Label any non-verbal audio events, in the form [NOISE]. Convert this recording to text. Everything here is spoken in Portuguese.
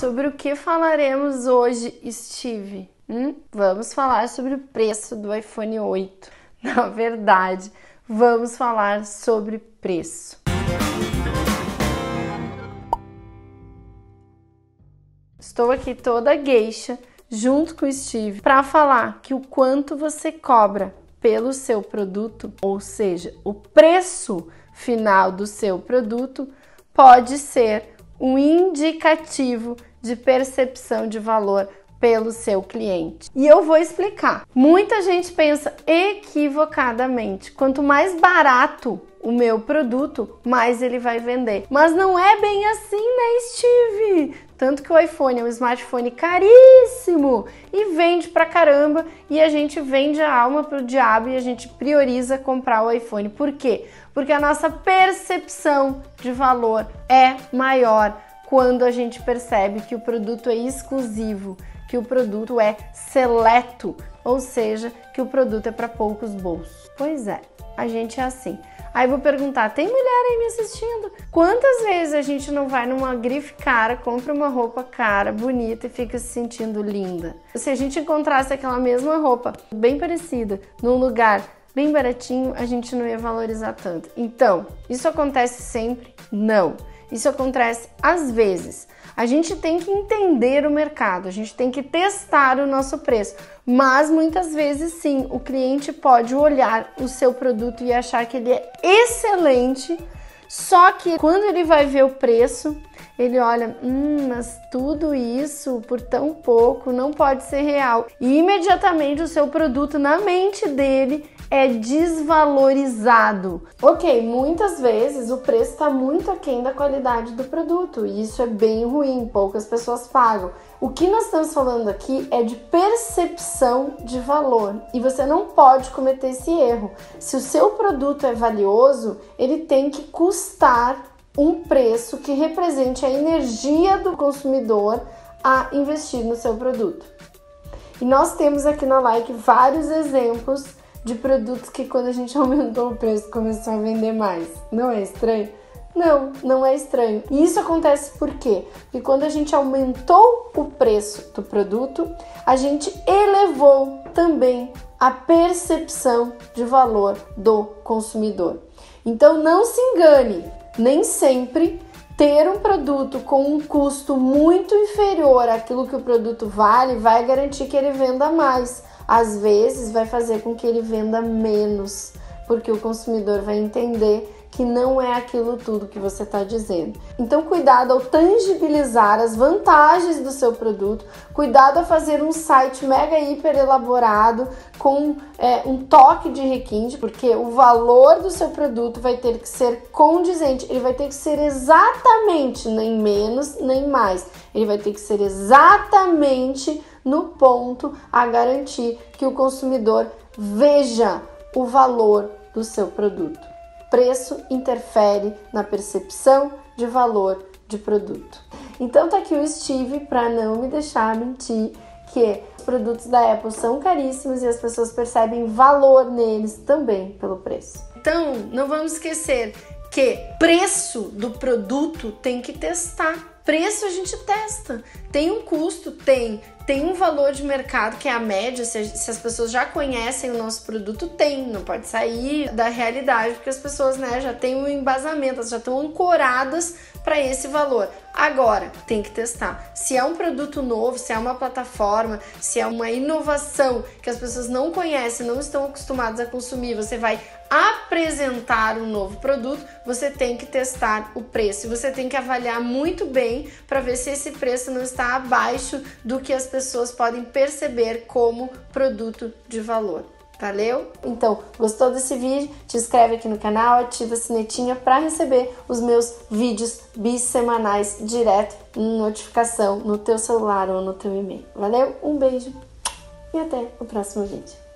sobre o que falaremos hoje, Steve? Hum? Vamos falar sobre o preço do iPhone 8. [LAUGHS] Na verdade, vamos falar sobre preço. Estou aqui toda gueixa junto com o Steve para falar que o quanto você cobra pelo seu produto, ou seja, o preço final do seu produto, pode ser um indicativo de percepção de valor pelo seu cliente. E eu vou explicar. Muita gente pensa equivocadamente: quanto mais barato o meu produto, mais ele vai vender. Mas não é bem assim, né, Steve? Tanto que o iPhone é um smartphone caríssimo e vende pra caramba e a gente vende a alma pro diabo e a gente prioriza comprar o iPhone. Por quê? Porque a nossa percepção de valor é maior quando a gente percebe que o produto é exclusivo, que o produto é seleto, ou seja, que o produto é para poucos bolsos. Pois é, a gente é assim. Aí vou perguntar: tem mulher aí me assistindo? Quantas vezes a gente não vai numa grife cara, compra uma roupa cara, bonita e fica se sentindo linda? Se a gente encontrasse aquela mesma roupa, bem parecida, num lugar bem baratinho, a gente não ia valorizar tanto. Então, isso acontece sempre? Não. Isso acontece às vezes. A gente tem que entender o mercado, a gente tem que testar o nosso preço, mas muitas vezes sim, o cliente pode olhar o seu produto e achar que ele é excelente, só que quando ele vai ver o preço, ele olha, hum, mas tudo isso por tão pouco não pode ser real. E imediatamente o seu produto na mente dele é desvalorizado. Ok, muitas vezes o preço está muito aquém da qualidade do produto e isso é bem ruim, poucas pessoas pagam. O que nós estamos falando aqui é de percepção de valor e você não pode cometer esse erro. Se o seu produto é valioso, ele tem que custar um preço que represente a energia do consumidor a investir no seu produto. E nós temos aqui na Like vários exemplos de produtos que quando a gente [LAUGHS] aumentou o preço começou a vender mais. Não é estranho? Não, não é estranho. E isso acontece por quê? Porque quando a gente aumentou o preço do produto, a gente elevou também a percepção de valor do consumidor. Então não se engane, nem sempre ter um produto com um custo muito inferior àquilo que o produto vale vai garantir que ele venda mais às vezes vai fazer com que ele venda menos, porque o consumidor vai entender que não é aquilo tudo que você está dizendo. Então, cuidado ao tangibilizar as vantagens do seu produto, cuidado a fazer um site mega hiper elaborado com é, um toque de requinte, porque o valor do seu produto vai ter que ser condizente, ele vai ter que ser exatamente nem menos nem mais, ele vai ter que ser exatamente no ponto a garantir que o consumidor veja o valor do seu produto. Preço interfere na percepção de valor de produto. Então tá aqui o Steve para não me deixar mentir que os produtos da Apple são caríssimos e as pessoas percebem valor neles também pelo preço. Então, não vamos esquecer que preço do produto tem que testar. Preço a gente testa. Tem um custo, tem tem um valor de mercado que é a média, se, se, as pessoas já conhecem o nosso produto, tem, não pode sair da realidade, porque as pessoas né, já têm um embasamento, elas já estão ancoradas para esse valor. Agora, tem que testar. Se é um produto novo, se é uma plataforma, se é uma inovação que as pessoas não conhecem, não estão acostumadas a consumir, você vai apresentar um novo produto, você tem que testar o preço. Você tem que avaliar muito bem para ver se esse preço não está abaixo do que as pessoas podem perceber como produto de valor. Valeu? Então, gostou desse vídeo? Te inscreve aqui no canal, ativa a sinetinha para receber os meus vídeos bissemanais direto em notificação no teu celular ou no teu e-mail. Valeu? Um beijo e até o próximo vídeo.